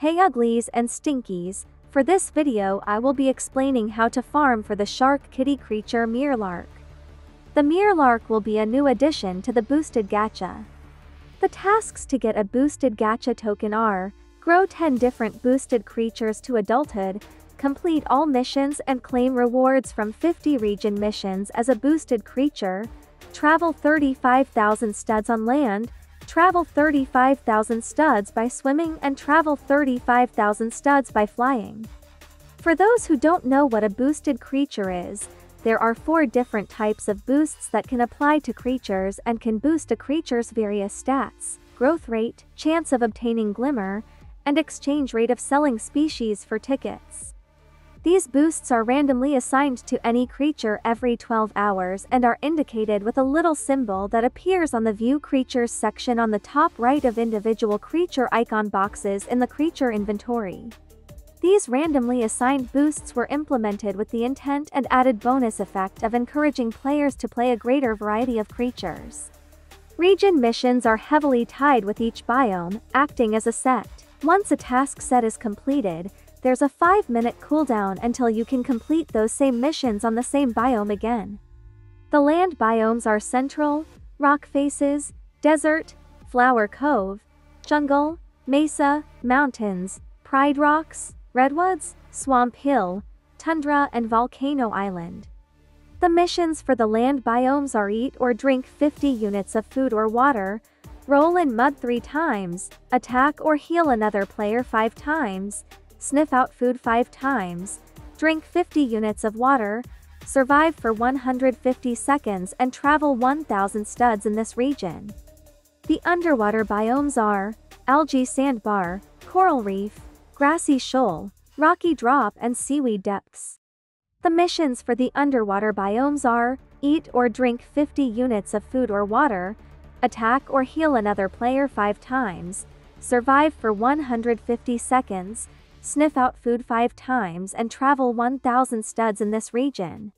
Hey uglies and stinkies, for this video I will be explaining how to farm for the shark kitty creature Meorlark. The Meorlark will be a new addition to the boosted gacha. The tasks to get a boosted gacha token are, grow 10 different boosted creatures to adulthood, complete all missions and claim rewards from 50 region missions as a boosted creature, travel 35,000 studs on land, travel 35,000 studs by swimming and travel 35,000 studs by flying. For those who don't know what a boosted creature is, there are four different types of boosts that can apply to creatures and can boost a creature's various stats, growth rate, chance of obtaining glimmer, and exchange rate of selling species for tickets. These boosts are randomly assigned to any creature every 12 hours and are indicated with a little symbol that appears on the View Creatures section on the top right of individual creature icon boxes in the creature inventory. These randomly assigned boosts were implemented with the intent and added bonus effect of encouraging players to play a greater variety of creatures. Region missions are heavily tied with each biome, acting as a set. Once a task set is completed, there's a 5 minute cooldown until you can complete those same missions on the same biome again. The land biomes are Central, Rock Faces, Desert, Flower Cove, Jungle, Mesa, Mountains, Pride Rocks, Redwoods, Swamp Hill, Tundra and Volcano Island. The missions for the land biomes are eat or drink 50 units of food or water, roll in mud 3 times, attack or heal another player 5 times, sniff out food 5 times, drink 50 units of water, survive for 150 seconds and travel 1000 studs in this region. The underwater biomes are algae sandbar, coral reef, grassy shoal, rocky drop and seaweed depths. The missions for the underwater biomes are eat or drink 50 units of food or water, attack or heal another player 5 times, survive for 150 seconds, sniff out food five times and travel 1000 studs in this region.